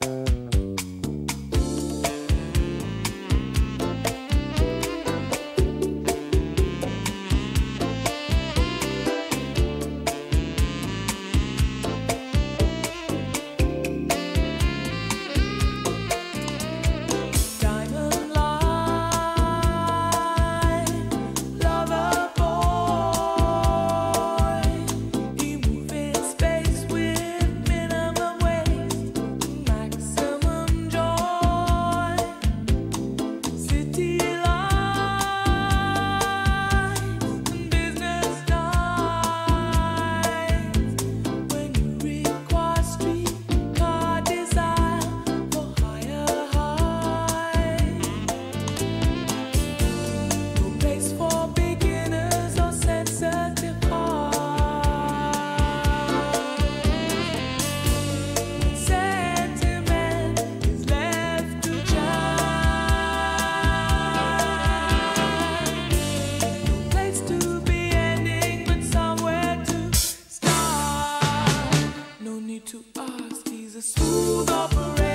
Bye. to us. He's a smooth operator.